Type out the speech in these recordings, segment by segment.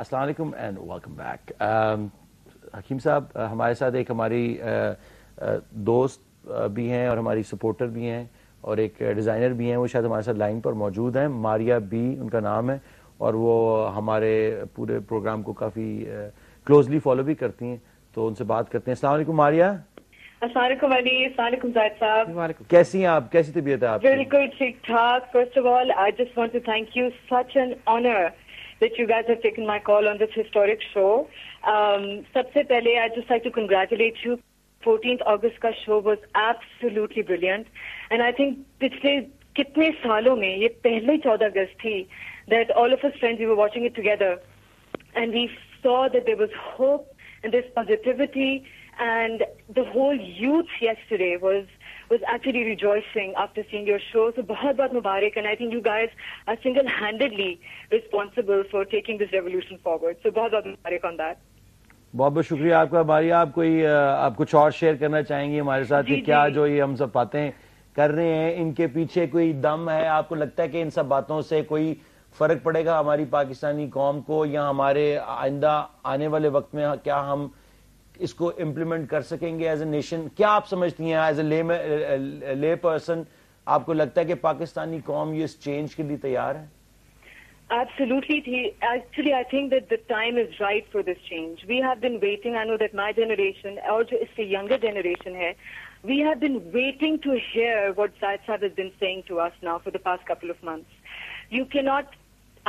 السلام علیکم and welcome back حکیم صاحب ہمارے ساتھ ایک ہماری دوست بھی ہیں اور ہماری سپورٹر بھی ہیں اور ایک ڈیزائنر بھی ہیں وہ شاید ہمارے ساتھ لائن پر موجود ہیں ماریا بی ان کا نام ہے اور وہ ہمارے پورے پروگرام کو کافی کلوزلی فالو بھی کرتی ہیں تو ان سے بات کرتے ہیں السلام علیکم ماریا السلام السلام علیکم علیکم علی زائد صاحب کیسی ہیں آپ کیسی طبیعت ہے آپ بالکل ٹھیک ٹھاک first of all I just want to thank you such an honour that you guys have taken my call on this historic show. Um, सबसे पहले, I'd just like to congratulate you. 14th August show was absolutely brilliant. And I think पिछले कितने सालों में ये पहले 14 अगस्त थी that all of us friends, we were watching it together. And we saw that there was hope and this positivity. And the whole youth yesterday was بہت بہت شکریہ آپ آپ آپ کا کچھ اور شیئر کرنا چاہیں گی ہمارے ساتھ کیا جو یہ ہم سب باتیں کر رہے ہیں ان کے پیچھے کوئی دم ہے آپ کو لگتا ہے کہ ان سب باتوں سے کوئی فرق پڑے گا ہماری پاکستانی قوم کو یا ہمارے آئندہ آنے والے وقت میں کیا ہم اس کو امپلیمنٹ کر سکیں گے ایز اے نیشن کیا آپ سمجھتی ہیں ایز اے لے پرسن آپ کو لگتا ہے کہ پاکستانی قوم یہ اس چینج کے لیے تیار ہے آپ سلوٹلی تھی actually I think that the time for this change we have been waiting my generation اور جو اس کے یگر جنریشن ہے وی ہیو بن ویٹنگ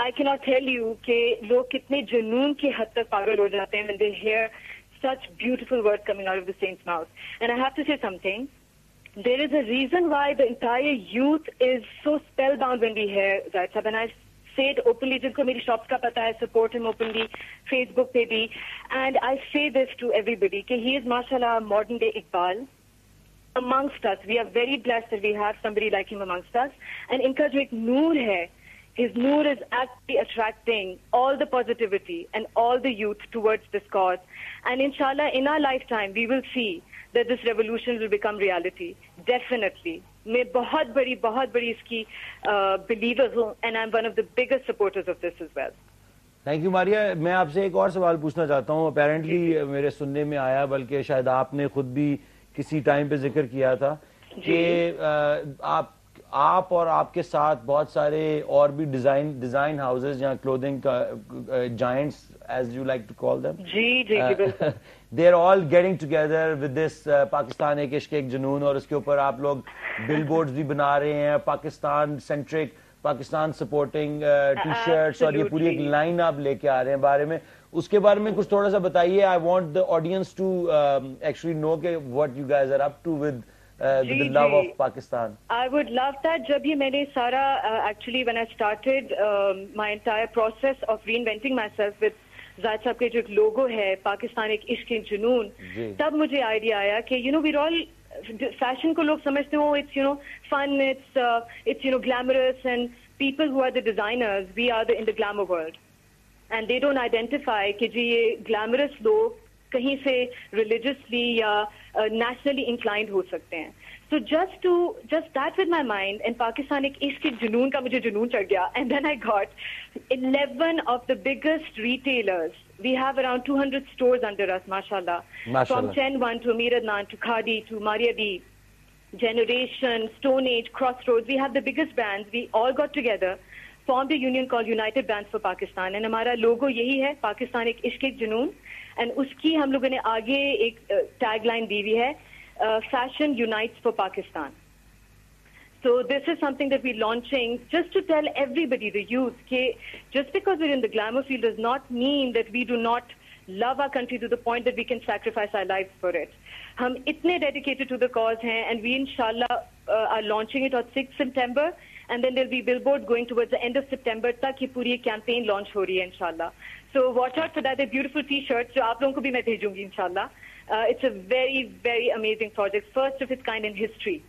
آئی کی ناٹ ہیل یو کہ لوگ کتنے جنون کی حد تک پاگل ہو جاتے ہیں when they hear such beautiful words coming out of the saint's mouth. And I have to say something. There is a reason why the entire youth is so spellbound when we hear Zaid Sahib, and I say it openly. जिनको shops का पता support him openly, Facebook maybe. And I say this to everybody कि he is mashallah modern day Iqbal. Amongst us, we are very blessed that we have somebody like him amongst us. And inka जो एक नूर his mood is actually attracting all the positivity and all the youth towards this cause. And inshallah, in our lifetime, we will see that this revolution will become reality. Definitely. मैं बहुत बड़ी बहुत बड़ी इसकी believers हूँ and I am one of the biggest supporters of this is well thank you Maria मैं आपसे एक और सवाल पूछना चाहता हूँ अपेरेंटली मेरे सुनने में आया बल्कि शायद आपने खुद भी किसी टाइम पे जिक्र किया था कि आप آپ اور آپ کے ساتھ بہت سارے اور بھی ڈیزائن ڈیزائن ہاؤسز یا کلوتنگ کا giants as you like to call them جی جی they are all getting together with this Pakistan ایک عشق ایک جنون اور اس کے اوپر آپ لوگ بل بورڈز بھی بنا رہے ہیں Pakistan centric Pakistan supporting T shirts اور یہ پوری ایک لائن آپ لے کے آ رہے ہیں بارے میں اس کے بارے میں کچھ تھوڑا سا بتائیے I want the audience to actually know کہ what you guys are up to with Uh, the love of Pakistan? I would love that. Sara, uh, actually, when I started um, my entire process of reinventing myself with Zaid ke logo hai, Pakistan ek ishq in junoon, tab mujhe idea aya ke, you know, we're all, uh, fashion ko log samajhte ho, it's, you know, fun, it's, it's, you know, glamorous and people who are the designers, we are in the glamour world. And they don't identify ki glamorous log کہیں سے religiously یا nationally uh, inclined ہو سکتے ہیں so just to just that with my mind and Pakistan ایک اس کے جنون کا مجھے جنون چڑھ گیا and then I got eleven of the biggest retailers we have around two hundred stores under اس ماشاء اللہ فرام چین ون ٹو میر نان to Khaadi to Maria the Generation Stoneage Cross Road we have the biggest brand we all got together union call United band for Pakistan and ہمارا logo یہی ہے پاکستان ایک عشق جنون اینڈ اس کی ہم لوگوں نے آگے ایک ٹیگ لائن دی ہوئی ہے fashion unite for Pakistan so this is something that we launching just to tell everybody the youth کہ just because we're in the glamour field does not mean that we do not love our country to the point that we can sacrifice I life for it ہم اتنے dedicated to the cause ہیں and we ان شاء اللہ Uh, are launching it on 6 September. And then there'll be billboard going towards the end of September. तक ये पूरी campaign launch हो रही So watch out for that. They're beautiful T-shirts so आप लोगों को भी मैं भेजूंगी Uh, it's a very very amazing project, first of its kind in history.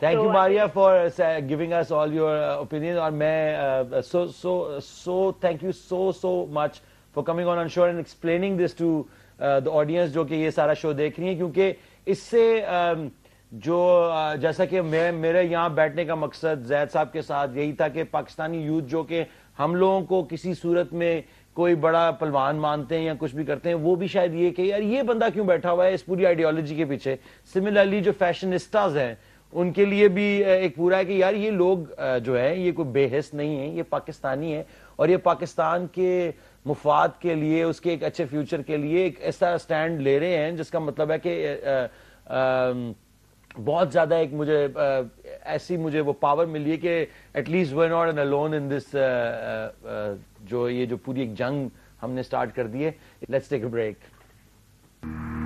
Thank so, you, Maria, for uh, giving us all your uh, opinion. Or may uh, so so so thank you so so much for coming on Onshore and explaining this to uh, the audience जो कि ये सारा show. देख रही है um, جو جیسا کہ میں میرے یہاں بیٹھنے کا مقصد زید صاحب کے ساتھ یہی تھا کہ پاکستانی یوتھ جو کہ ہم لوگوں کو کسی صورت میں کوئی بڑا پلوان مانتے ہیں یا کچھ بھی کرتے ہیں وہ بھی شاید یہ کہ یار یہ بندہ کیوں بیٹھا ہوا ہے اس پوری آئیڈیالوجی کے پیچھے سملرلی جو فیشنسٹاز ہیں ان کے لیے بھی ایک پورا ہے کہ یار یہ لوگ جو ہے یہ کوئی بے حص نہیں ہے یہ پاکستانی ہے اور یہ پاکستان کے مفاد کے لیے اس کے ایک اچھے فیوچر کے لیے ایک ایسا اسٹینڈ لے رہے ہیں جس کا مطلب ہے کہ بہت زیادہ ایک مجھے ایسی مجھے وہ پاور ملی ہے کہ at least not an alone lone in this جو یہ جو پوری ایک جنگ ہم نے اسٹارٹ کر دی ہے لیٹس ٹیک اے بریک